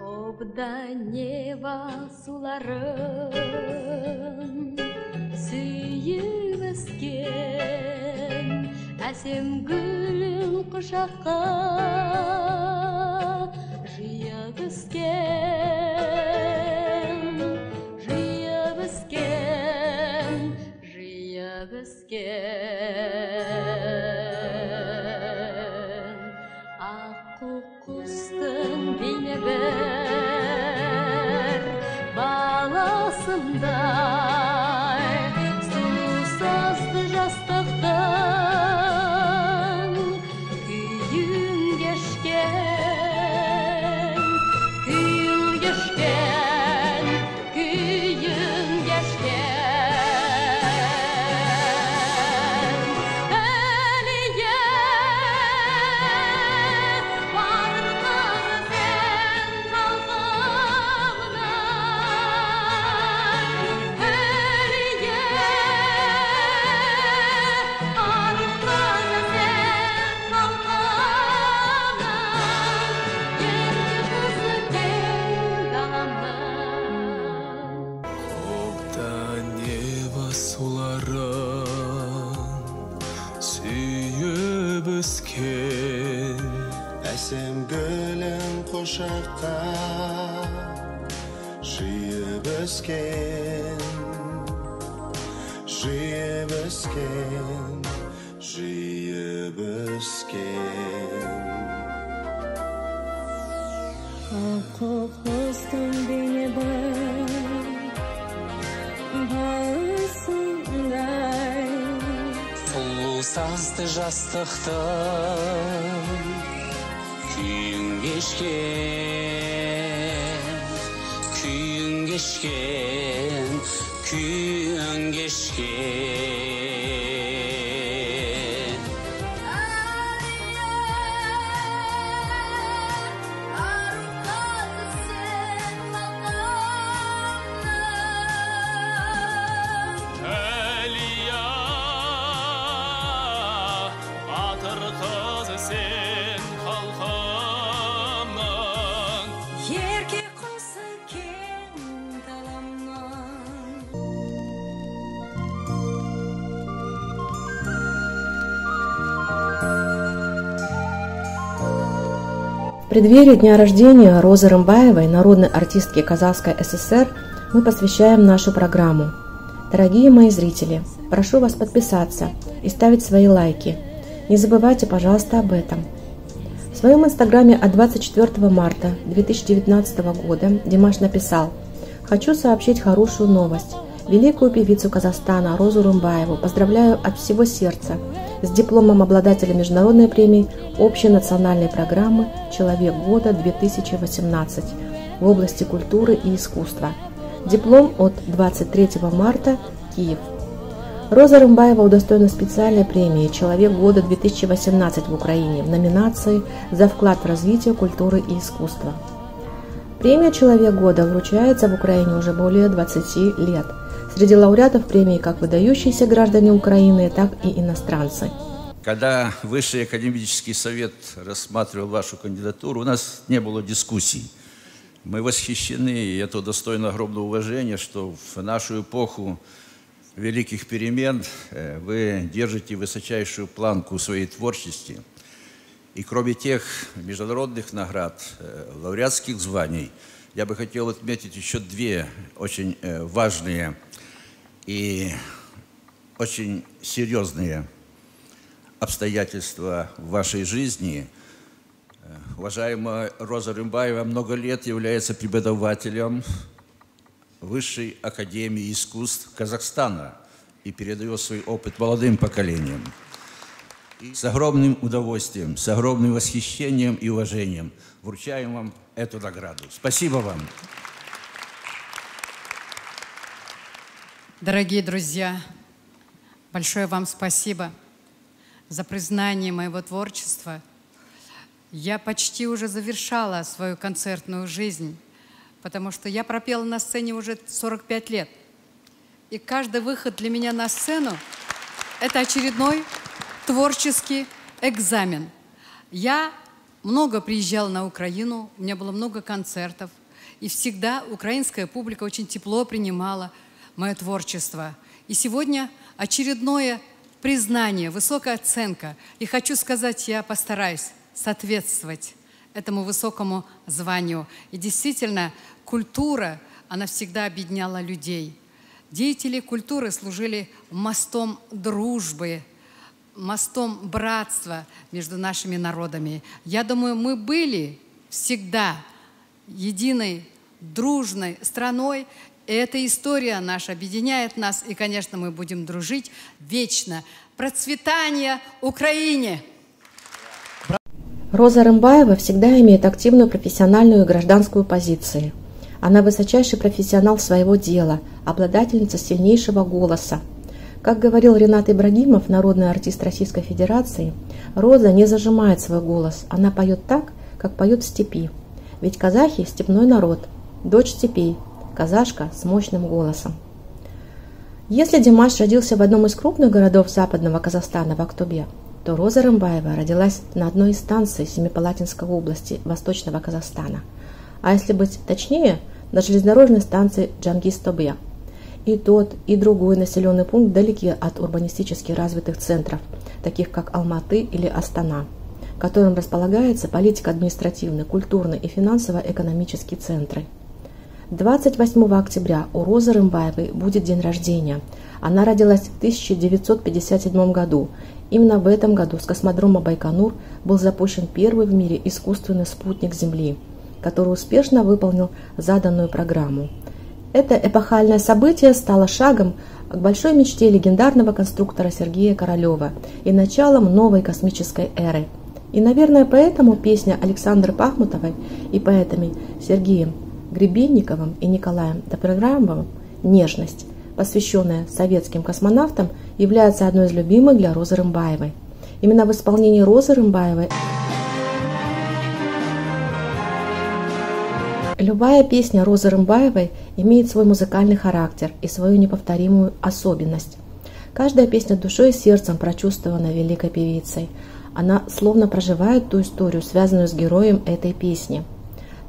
Кобда нева суларын сүйіп өскен әсем гүлін құшаққа жиып өскен Aku hostan bine bă Басыңдай Сұлу сазды жастықты күйін кешкен күйін кешкен Күйің кешкен преддверии дня рождения Розы Рымбаевой, народной артистки Казахской ССР, мы посвящаем нашу программу. Дорогие мои зрители, прошу вас подписаться и ставить свои лайки. Не забывайте, пожалуйста, об этом. В своем инстаграме от 24 марта 2019 года Димаш написал «Хочу сообщить хорошую новость. Великую певицу Казахстана Розу Румбаеву поздравляю от всего сердца с дипломом обладателя международной премии общей национальной программы «Человек года 2018» в области культуры и искусства. Диплом от 23 марта, Киев. Роза Рымбаева удостоена специальной премии «Человек года 2018» в Украине в номинации «За вклад в развитие культуры и искусства». Премия «Человек года» вручается в Украине уже более 20 лет. Среди лауреатов премии как выдающиеся граждане Украины, так и иностранцы. Когда Высший академический совет рассматривал вашу кандидатуру, у нас не было дискуссий. Мы восхищены, и это достойно огромного уважения, что в нашу эпоху великих перемен э, вы держите высочайшую планку своей творчести. И кроме тех международных наград, э, лауреатских званий, я бы хотел отметить еще две очень э, важные и очень серьезные обстоятельства в вашей жизни. Уважаемая Роза Рымбаева много лет является преподавателем Высшей Академии искусств Казахстана и передает свой опыт молодым поколениям. И с огромным удовольствием, с огромным восхищением и уважением вручаем вам эту награду. Спасибо вам. Дорогие друзья, большое вам спасибо за признание моего творчества. Я почти уже завершала свою концертную жизнь, потому что я пропела на сцене уже 45 лет. И каждый выход для меня на сцену – это очередной творческий экзамен. Я много приезжала на Украину, у меня было много концертов. И всегда украинская публика очень тепло принимала мое творчество. И сегодня очередное признание, высокая оценка. И хочу сказать, я постараюсь соответствовать этому высокому званию. И действительно, культура, она всегда объединяла людей. Деятели культуры служили мостом дружбы, мостом братства между нашими народами. Я думаю, мы были всегда единой, дружной страной. Эта история наша объединяет нас, и, конечно, мы будем дружить вечно. Процветание Украине! Роза Рымбаева всегда имеет активную профессиональную и гражданскую позиции. Она высочайший профессионал своего дела, обладательница сильнейшего голоса. Как говорил Ренат Ибрагимов, народный артист Российской Федерации, Роза не зажимает свой голос, она поет так, как поет в степи. Ведь казахи – степной народ, дочь степей, казашка с мощным голосом. Если Димаш родился в одном из крупных городов западного Казахстана в Актубе, то Роза Рымбаева родилась на одной из станций Семипалатинской области Восточного Казахстана, а если быть точнее, на железнодорожной станции Джангис-Тобе. И тот, и другой населенный пункт далеки от урбанистически развитых центров, таких как Алматы или Астана, которым располагается политико-административный, культурный и финансово-экономические центры. 28 октября у Розы Рымбаевой будет день рождения. Она родилась в 1957 году. Именно в этом году с космодрома Байконур был запущен первый в мире искусственный спутник Земли, который успешно выполнил заданную программу. Это эпохальное событие стало шагом к большой мечте легендарного конструктора Сергея Королева и началом новой космической эры. И, наверное, поэтому песня Александры Пахмутовой и поэтами Сергеем Гребенниковым и Николаем Доброграмовым «Нежность», посвященная советским космонавтам, является одной из любимых для Розы Рымбаевой. Именно в исполнении Розы Рымбаевой Любая песня Розы Рымбаевой имеет свой музыкальный характер и свою неповторимую особенность. Каждая песня душой и сердцем прочувствована великой певицей. Она словно проживает ту историю, связанную с героем этой песни –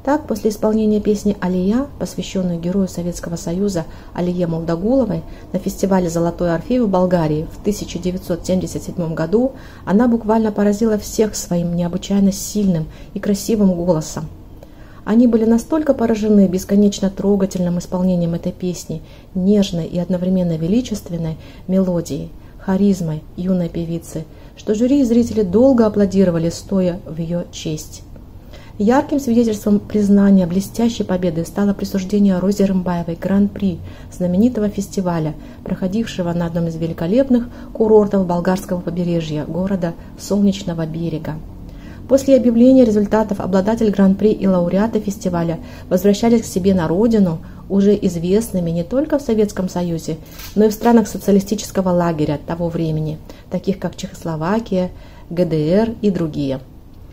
так, после исполнения песни «Алия», посвященной герою Советского Союза Алие Молдогуловой на фестивале «Золотой Орфей» в Болгарии в 1977 году, она буквально поразила всех своим необычайно сильным и красивым голосом. Они были настолько поражены бесконечно трогательным исполнением этой песни, нежной и одновременно величественной мелодией, харизмой юной певицы, что жюри и зрители долго аплодировали, стоя в ее честь. Ярким свидетельством признания блестящей победы стало присуждение Розе Рымбаевой Гран-при знаменитого фестиваля, проходившего на одном из великолепных курортов болгарского побережья, города Солнечного берега. После объявления результатов обладатель Гран-при и лауреаты фестиваля возвращались к себе на родину, уже известными не только в Советском Союзе, но и в странах социалистического лагеря того времени, таких как Чехословакия, ГДР и другие.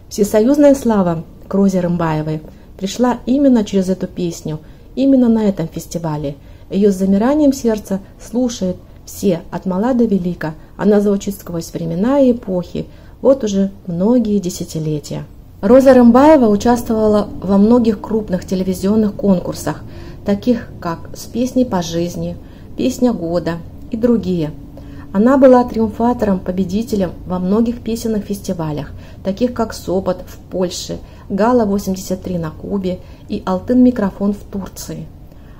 Всесоюзная слава к Розе Рымбаевой пришла именно через эту песню, именно на этом фестивале. Ее с замиранием сердца слушают все, от мала до велика. Она звучит сквозь времена и эпохи, вот уже многие десятилетия. Роза Рымбаева участвовала во многих крупных телевизионных конкурсах, таких как «С песней по жизни», «Песня года» и другие. Она была триумфатором, победителем во многих песенных фестивалях, таких как «Сопот» в Польше – Гала-83 на Кубе и Алтын-микрофон в Турции.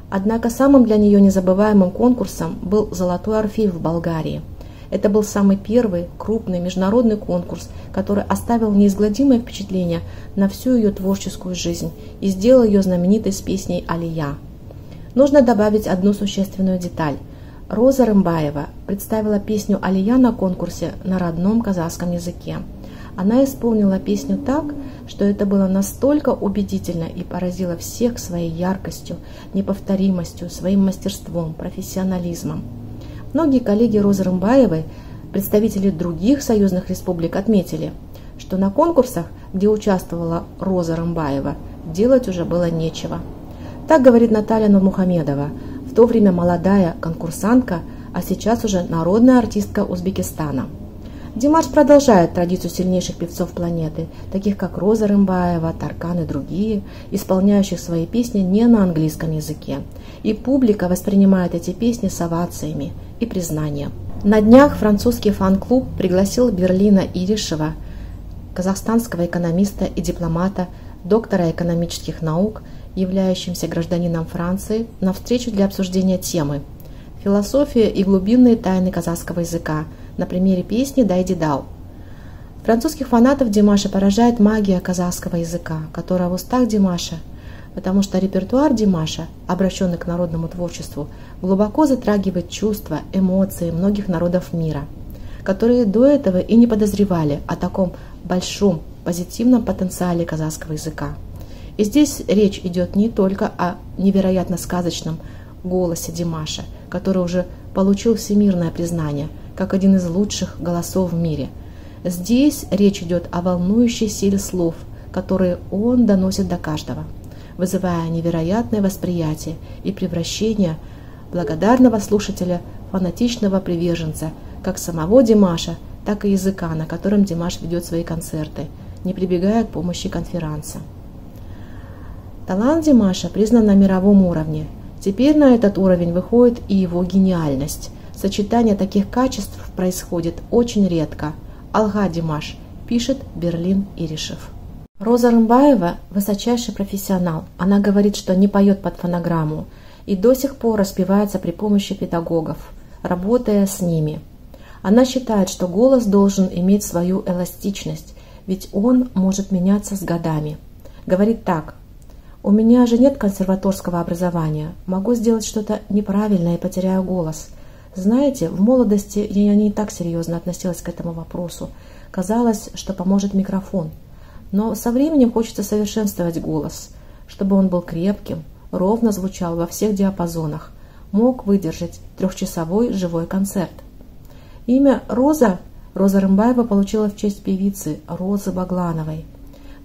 Однако самым для нее незабываемым конкурсом был «Золотой Орфей» в Болгарии. Это был самый первый крупный международный конкурс, который оставил неизгладимое впечатление на всю ее творческую жизнь и сделал ее знаменитой с песней «Алия». Нужно добавить одну существенную деталь. Роза Рымбаева представила песню «Алия» на конкурсе на родном казахском языке. Она исполнила песню так, что это было настолько убедительно и поразило всех своей яркостью, неповторимостью, своим мастерством, профессионализмом. Многие коллеги Розы Рымбаевой, представители других союзных республик, отметили, что на конкурсах, где участвовала Роза Рымбаева, делать уже было нечего. Так говорит Наталья Нурмухамедова, в то время молодая конкурсантка, а сейчас уже народная артистка Узбекистана – Димаш продолжает традицию сильнейших певцов планеты, таких как Роза Рымбаева, Таркан и другие, исполняющих свои песни не на английском языке. И публика воспринимает эти песни с овациями и признанием. На днях французский фан-клуб пригласил Берлина Иришева, казахстанского экономиста и дипломата, доктора экономических наук, являющимся гражданином Франции, на встречу для обсуждения темы «Философия и глубинные тайны казахского языка» на примере песни «Дайди Дау». Французских фанатов Димаша поражает магия казахского языка, которая в устах Димаша, потому что репертуар Димаша, обращенный к народному творчеству, глубоко затрагивает чувства, эмоции многих народов мира, которые до этого и не подозревали о таком большом позитивном потенциале казахского языка. И здесь речь идет не только о невероятно сказочном голосе Димаша, который уже получил всемирное признание – как один из лучших голосов в мире. Здесь речь идет о волнующей силе слов, которые он доносит до каждого, вызывая невероятное восприятие и превращение благодарного слушателя фанатичного приверженца как самого Димаша, так и языка, на котором Димаш ведет свои концерты, не прибегая к помощи конференца. Талант Димаша признан на мировом уровне. Теперь на этот уровень выходит и его гениальность. Сочетание таких качеств происходит очень редко. Алга Димаш, пишет Берлин Иришев. Роза Рымбаева – высочайший профессионал. Она говорит, что не поет под фонограмму и до сих пор распевается при помощи педагогов, работая с ними. Она считает, что голос должен иметь свою эластичность, ведь он может меняться с годами. Говорит так – у меня же нет консерваторского образования. Могу сделать что-то неправильное и потеряю голос. Знаете, в молодости я не так серьезно относилась к этому вопросу. Казалось, что поможет микрофон. Но со временем хочется совершенствовать голос, чтобы он был крепким, ровно звучал во всех диапазонах, мог выдержать трехчасовой живой концерт. Имя Роза Роза Рымбаева получила в честь певицы Розы Баглановой.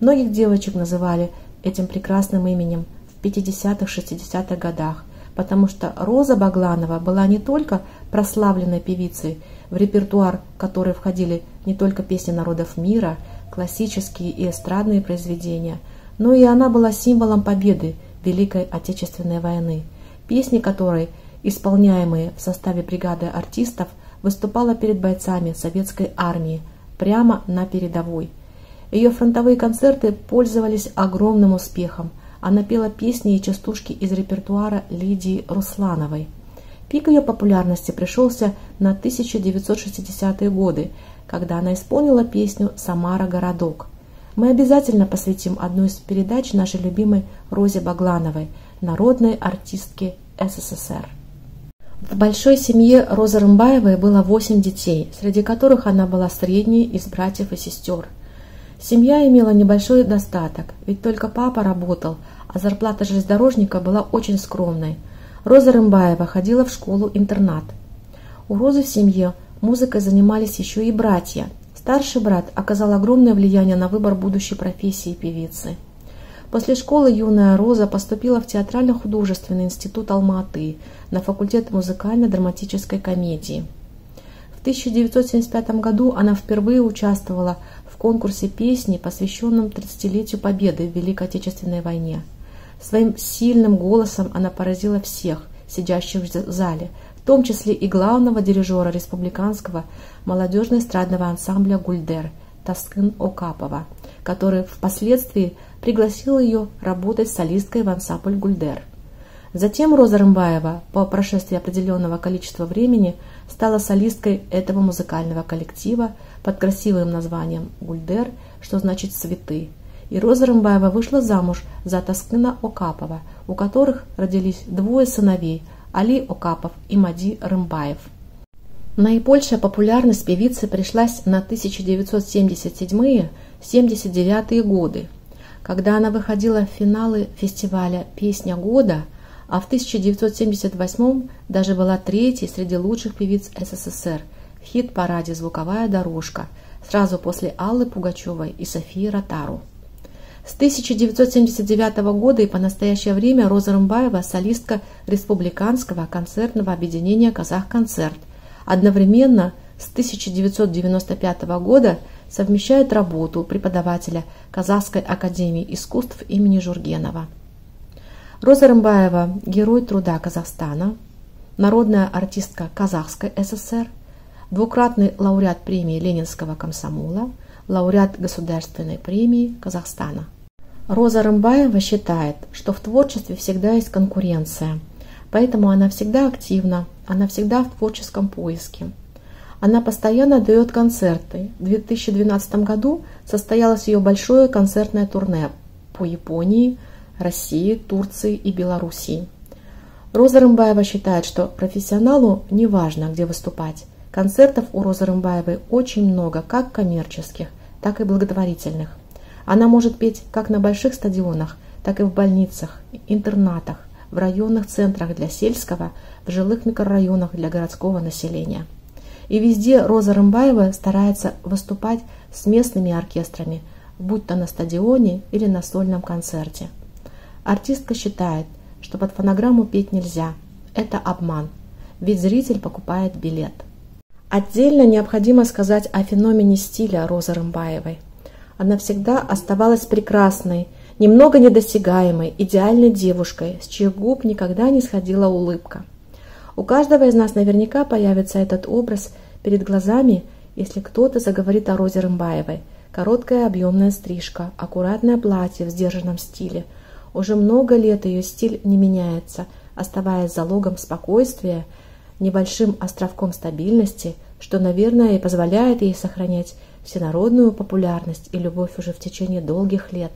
Многих девочек называли этим прекрасным именем в 50-60-х годах, потому что Роза Багланова была не только прославленной певицей, в репертуар которой входили не только песни народов мира, классические и эстрадные произведения, но и она была символом победы Великой Отечественной войны, песни которой, исполняемые в составе бригады артистов, выступала перед бойцами советской армии прямо на передовой. Ее фронтовые концерты пользовались огромным успехом – она пела песни и частушки из репертуара Лидии Руслановой. Пик ее популярности пришелся на 1960-е годы, когда она исполнила песню «Самара городок». Мы обязательно посвятим одну из передач нашей любимой Розе Баглановой, народной артистке СССР. В большой семье Розы Рымбаевой было восемь детей, среди которых она была средней из братьев и сестер. Семья имела небольшой достаток, ведь только папа работал, а зарплата железнодорожника была очень скромной. Роза Рымбаева ходила в школу-интернат. У Розы в семье музыкой занимались еще и братья. Старший брат оказал огромное влияние на выбор будущей профессии певицы. После школы юная Роза поступила в театрально-художественный институт Алма-Аты на факультет музыкально-драматической комедии. В 1975 году она впервые участвовала в конкурсе песни, посвященном 30-летию Победы в Великой Отечественной войне. Своим сильным голосом она поразила всех, сидящих в зале, в том числе и главного дирижера республиканского молодежно-эстрадного ансамбля «Гульдер» Таскын Окапова, который впоследствии пригласил ее работать солисткой в ансамбль «Гульдер». Затем Роза Рымбаева, по прошествии определенного количества времени, стала солисткой этого музыкального коллектива под красивым названием «Гульдер», что значит «цветы», и Роза Рымбаева вышла замуж за Таскына Окапова, у которых родились двое сыновей – Али Окапов и Мади Рымбаев. Наибольшая популярность певицы пришлась на 1977-79 годы, когда она выходила в финалы фестиваля «Песня года», а в 1978 даже была третьей среди лучших певиц СССР в хит-параде «Звуковая дорожка» сразу после Аллы Пугачевой и Софии Ротару. С 1979 года и по настоящее время Роза Рымбаева – солистка Республиканского концертного объединения «Казах-концерт», одновременно с 1995 года совмещает работу преподавателя Казахской академии искусств имени Жургенова. Роза Рымбаева – герой труда Казахстана, народная артистка Казахской ССР, двукратный лауреат премии Ленинского комсомола, лауреат Государственной премии Казахстана. Роза Рымбаева считает, что в творчестве всегда есть конкуренция, поэтому она всегда активна, она всегда в творческом поиске. Она постоянно дает концерты. В 2012 году состоялось ее большое концертное турне по Японии, России, Турции и Белоруссии. Роза Рымбаева считает, что профессионалу не важно, где выступать. Концертов у Розы Рымбаевой очень много, как коммерческих, так и благотворительных. Она может петь как на больших стадионах, так и в больницах, интернатах, в районных центрах для сельского, в жилых микрорайонах для городского населения. И везде Роза Рымбаева старается выступать с местными оркестрами, будь то на стадионе или на сольном концерте. Артистка считает, что под фонограмму петь нельзя. Это обман, ведь зритель покупает билет. Отдельно необходимо сказать о феномене стиля Розы Рымбаевой. Она всегда оставалась прекрасной, немного недосягаемой, идеальной девушкой, с чьих губ никогда не сходила улыбка. У каждого из нас наверняка появится этот образ перед глазами, если кто-то заговорит о Розе Рымбаевой. Короткая объемная стрижка, аккуратное платье в сдержанном стиле. Уже много лет ее стиль не меняется, оставаясь залогом спокойствия, небольшим островком стабильности, что, наверное, и позволяет ей сохранять всенародную популярность и любовь уже в течение долгих лет.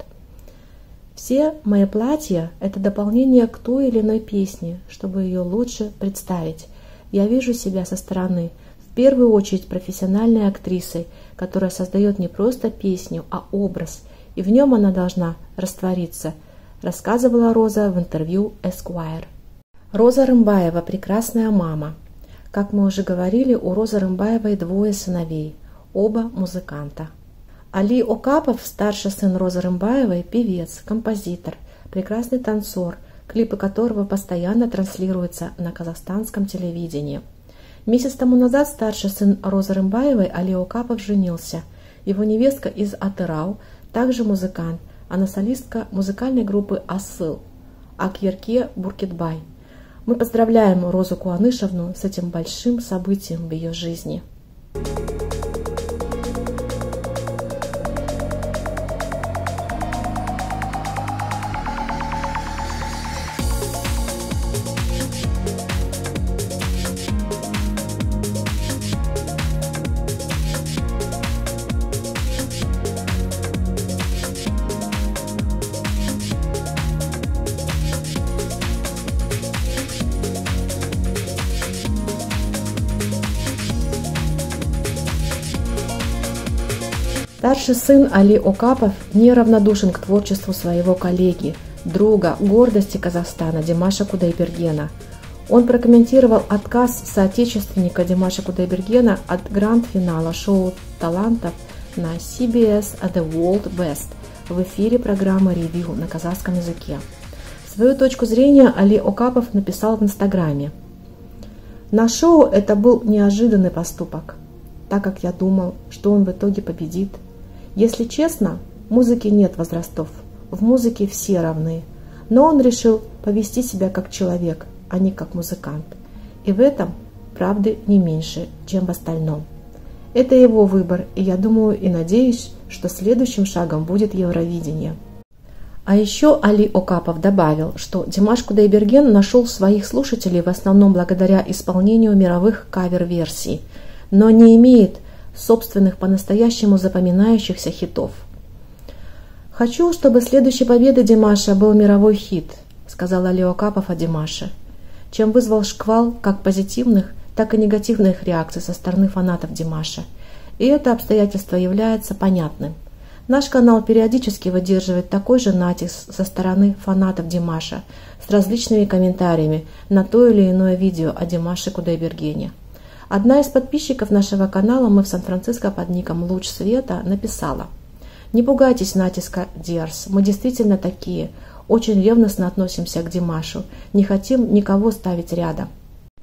Все мои платья – это дополнение к той или иной песне, чтобы ее лучше представить. Я вижу себя со стороны, в первую очередь профессиональной актрисой, которая создает не просто песню, а образ, и в нем она должна раствориться, рассказывала Роза в интервью Esquire. Роза Рымбаева – прекрасная мама. Как мы уже говорили, у Розы Рымбаевой двое сыновей, оба музыканта. Али Окапов, старший сын Розы Рымбаевой, певец, композитор, прекрасный танцор, клипы которого постоянно транслируются на казахстанском телевидении. Месяц тому назад старший сын Розы Рымбаевой Али Окапов женился. Его невестка из Атырау, также музыкант, она солистка музыкальной группы «Асыл» Акьерке Буркетбай – мы поздравляем Розу Куанышевну с этим большим событием в ее жизни. Старший сын Али Окапов неравнодушен к творчеству своего коллеги, друга, гордости Казахстана Димаша Кудайбергена. Он прокомментировал отказ соотечественника Димаша Кудайбергена от гранд-финала шоу талантов на CBS The World Best в эфире программы «Ревью» на казахском языке. Свою точку зрения Али Окапов написал в Инстаграме. На шоу это был неожиданный поступок, так как я думал, что он в итоге победит – если честно, музыки нет возрастов. В музыке все равны. Но он решил повести себя как человек, а не как музыкант. И в этом правды не меньше, чем в остальном. Это его выбор, и я думаю и надеюсь, что следующим шагом будет Евровидение. А еще Али Окапов добавил, что Димаш Кудайберген нашел своих слушателей в основном благодаря исполнению мировых кавер-версий, но не имеет собственных по-настоящему запоминающихся хитов. «Хочу, чтобы следующей победой Димаша был мировой хит», сказала Лео Капов о Димаше, чем вызвал шквал как позитивных, так и негативных реакций со стороны фанатов Димаша. И это обстоятельство является понятным. Наш канал периодически выдерживает такой же натиск со стороны фанатов Димаша с различными комментариями на то или иное видео о Димаше Кудайбергене. Одна из подписчиков нашего канала «Мы в Сан-Франциско» под ником «Луч света» написала «Не пугайтесь натиска, Диарс, мы действительно такие, очень ревностно относимся к Димашу, не хотим никого ставить рядом».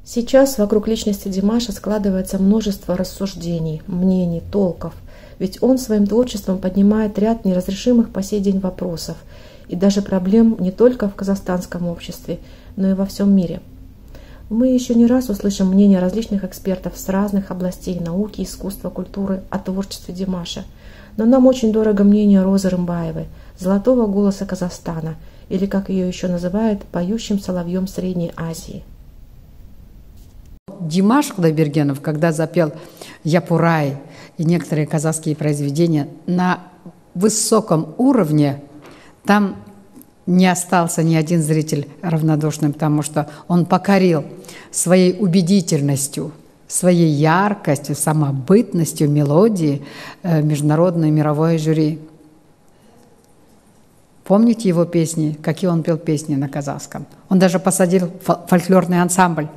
Сейчас вокруг личности Димаша складывается множество рассуждений, мнений, толков, ведь он своим творчеством поднимает ряд неразрешимых по сей день вопросов и даже проблем не только в казахстанском обществе, но и во всем мире. Мы еще не раз услышим мнения различных экспертов с разных областей науки, искусства, культуры о творчестве Димаша. Но нам очень дорого мнение Розы Рымбаевой, золотого голоса Казахстана, или, как ее еще называют, поющим соловьем Средней Азии. Димаш Кудайбергенов, когда запел «Япурай» и некоторые казахские произведения на высоком уровне, там не остался ни один зритель равнодушным, потому что он покорил своей убедительностью, своей яркостью, самобытностью мелодии э, международное мировое жюри. Помните его песни, какие он пел песни на казахском? Он даже посадил фольклорный ансамбль,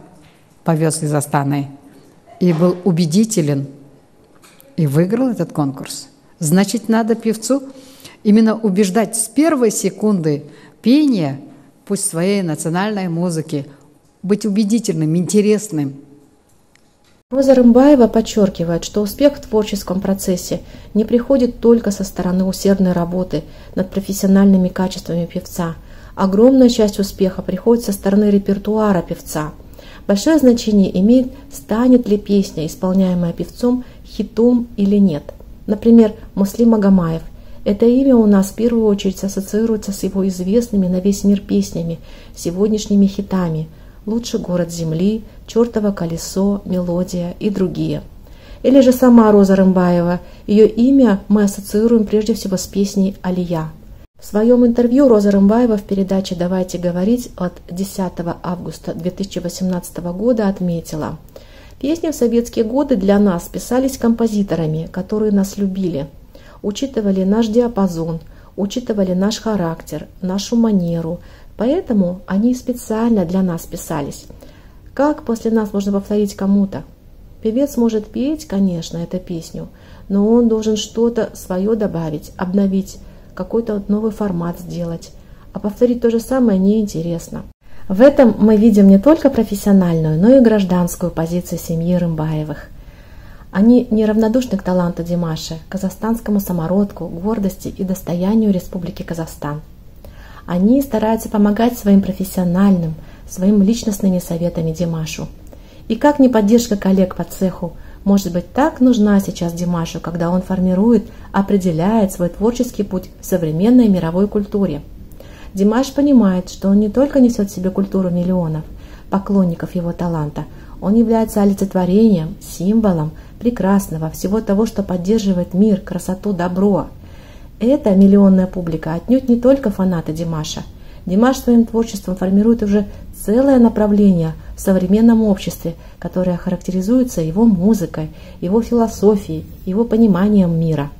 повез из Астаны, и был убедителен, и выиграл этот конкурс. Значит, надо певцу именно убеждать с первой секунды пения, пусть своей национальной музыки, быть убедительным, интересным. Роза Рымбаева подчеркивает, что успех в творческом процессе не приходит только со стороны усердной работы над профессиональными качествами певца. Огромная часть успеха приходит со стороны репертуара певца. Большое значение имеет, станет ли песня, исполняемая певцом, хитом или нет. Например, Муслим Магомаев – это имя у нас в первую очередь ассоциируется с его известными на весь мир песнями, сегодняшними хитами «Лучший город земли», «Чертово колесо», «Мелодия» и другие. Или же сама Роза Рымбаева, ее имя мы ассоциируем прежде всего с песней «Алия». В своем интервью Роза Рымбаева в передаче «Давайте говорить» от 10 августа 2018 года отметила «Песни в советские годы для нас писались композиторами, которые нас любили – учитывали наш диапазон, учитывали наш характер, нашу манеру, поэтому они специально для нас писались. Как после нас можно повторить кому-то? Певец может петь, конечно, эту песню, но он должен что-то свое добавить, обновить, какой-то новый формат сделать. А повторить то же самое неинтересно. В этом мы видим не только профессиональную, но и гражданскую позицию семьи Рымбаевых – они неравнодушны к таланту Димаша, казахстанскому самородку, гордости и достоянию Республики Казахстан. Они стараются помогать своим профессиональным, своим личностными советами Димашу. И как не поддержка коллег по цеху может быть так нужна сейчас Димашу, когда он формирует, определяет свой творческий путь в современной мировой культуре. Димаш понимает, что он не только несет в себе культуру миллионов, поклонников его таланта, он является олицетворением, символом, прекрасного, всего того, что поддерживает мир, красоту, добро. Эта миллионная публика отнюдь не только фанаты Димаша. Димаш своим творчеством формирует уже целое направление в современном обществе, которое характеризуется его музыкой, его философией, его пониманием мира.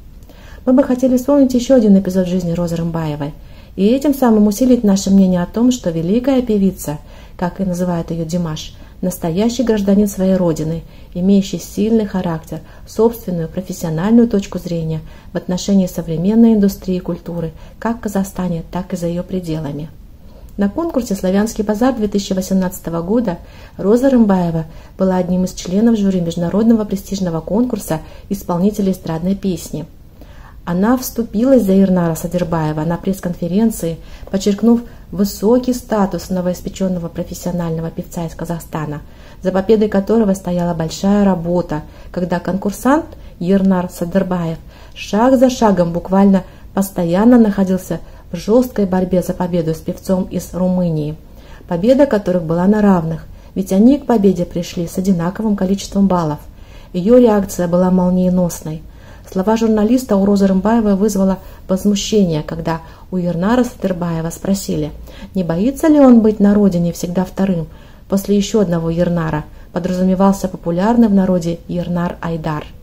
Мы бы хотели вспомнить еще один эпизод жизни Розы Рымбаевой и этим самым усилить наше мнение о том, что великая певица, как и называет ее Димаш – настоящий гражданин своей родины, имеющий сильный характер, собственную профессиональную точку зрения в отношении современной индустрии и культуры как в Казахстане, так и за ее пределами. На конкурсе «Славянский базар» 2018 года Роза Рымбаева была одним из членов жюри международного престижного конкурса исполнителей эстрадной песни – она вступилась за Ирнара Садирбаева на пресс-конференции, подчеркнув высокий статус новоиспеченного профессионального певца из Казахстана, за победой которого стояла большая работа, когда конкурсант Ернар Садырбаев шаг за шагом буквально постоянно находился в жесткой борьбе за победу с певцом из Румынии, победа которых была на равных, ведь они к победе пришли с одинаковым количеством баллов. Ее реакция была молниеносной. Слова журналиста у Розы Рымбаевой вызвало возмущение, когда у Ернара Сатербаева спросили, не боится ли он быть на родине всегда вторым, после еще одного Ернара, подразумевался популярный в народе Ернар Айдар –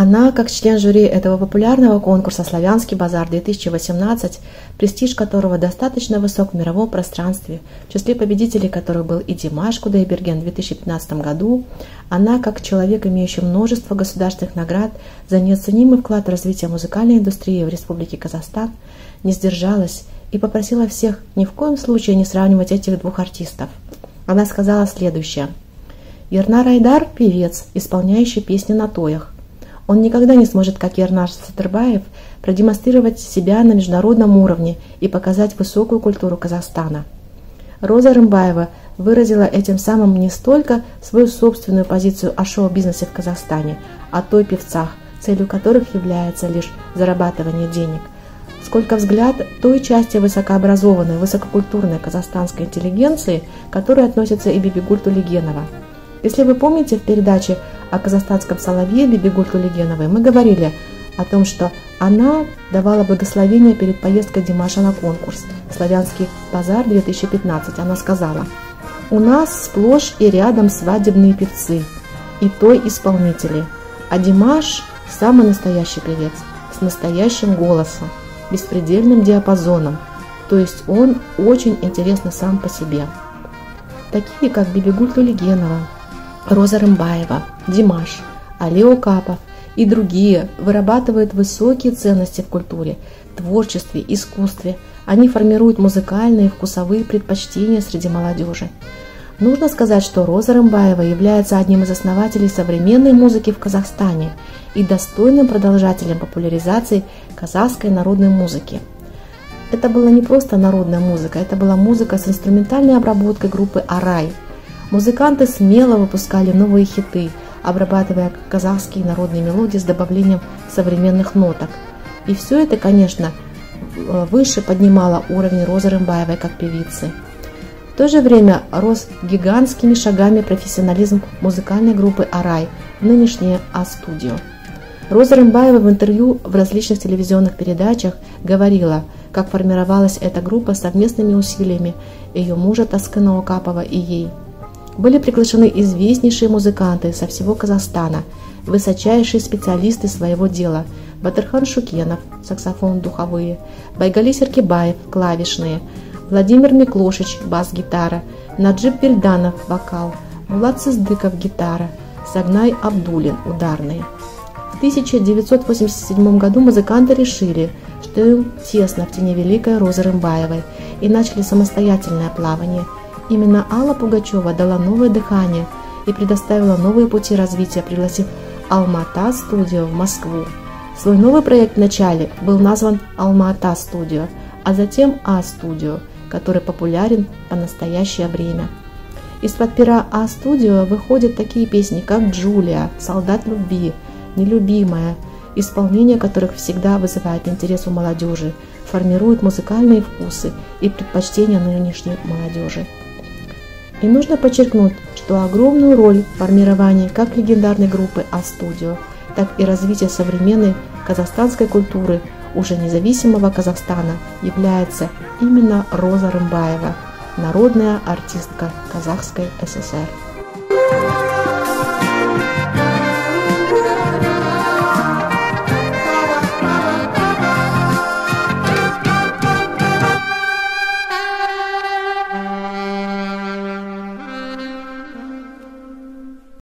она, как член жюри этого популярного конкурса «Славянский базар-2018», престиж которого достаточно высок в мировом пространстве, в числе победителей которых был и Димаш Кудайберген в 2015 году, она, как человек, имеющий множество государственных наград за неоценимый вклад в развитие музыкальной индустрии в Республике Казахстан, не сдержалась и попросила всех ни в коем случае не сравнивать этих двух артистов. Она сказала следующее. Ернар Айдар – певец, исполняющий песни на тоях. Он никогда не сможет, как Ернар Сатырбаев, продемонстрировать себя на международном уровне и показать высокую культуру Казахстана. Роза Рымбаева выразила этим самым не столько свою собственную позицию о шоу-бизнесе в Казахстане, а той певцах, целью которых является лишь зарабатывание денег, сколько взгляд той части высокообразованной, высококультурной казахстанской интеллигенции, к которой относится и Бибигуль Тулигенова. Если вы помните, в передаче о казахстанском соловье Бибигуль Тулигеновой мы говорили о том, что она давала благословение перед поездкой Димаша на конкурс «Славянский базар 2015». Она сказала, «У нас сплошь и рядом свадебные певцы, и той исполнители, а Димаш – самый настоящий певец, с настоящим голосом, беспредельным диапазоном, то есть он очень интересный сам по себе. Такие, как Бибигуль Тулигенова, Роза Рымбаева, Димаш, Алио Капов и другие вырабатывают высокие ценности в культуре, творчестве, искусстве. Они формируют музыкальные и вкусовые предпочтения среди молодежи. Нужно сказать, что Роза Рымбаева является одним из основателей современной музыки в Казахстане и достойным продолжателем популяризации казахской народной музыки. Это была не просто народная музыка, это была музыка с инструментальной обработкой группы «Арай». Музыканты смело выпускали новые хиты, обрабатывая казахские народные мелодии с добавлением современных ноток. И все это, конечно, выше поднимало уровень Розы Рымбаевой как певицы. В то же время рос гигантскими шагами профессионализм музыкальной группы «Арай», нынешнее А-студио. Роза Рымбаева в интервью в различных телевизионных передачах говорила, как формировалась эта группа совместными усилиями ее мужа Таскана Окапова и ей. Были приглашены известнейшие музыканты со всего Казахстана, высочайшие специалисты своего дела – Батырхан Шукенов – саксофон духовые, Байгали Серкибаев – клавишные, Владимир Миклошич – бас-гитара, Наджиб Бельданов – вокал, Булат Сыздыков – гитара, Сагнай Абдулин – ударные. В 1987 году музыканты решили, что им тесно в тени великой Розы Рымбаевой и начали самостоятельное плавание. Именно Алла Пугачева дала новое дыхание и предоставила новые пути развития, пригласив Алмата студио в Москву. Свой новый проект в начале был назван Алма-Ата Студио, а затем А-Студио, который популярен по настоящее время. Из-под пера А-Студио выходят такие песни, как «Джулия», «Солдат любви», «Нелюбимая», исполнение которых всегда вызывает интерес у молодежи, формирует музыкальные вкусы и предпочтения нынешней молодежи. И нужно подчеркнуть, что огромную роль в формировании как легендарной группы А-Студио, так и развития современной казахстанской культуры уже независимого Казахстана является именно Роза Рымбаева, народная артистка Казахской ССР.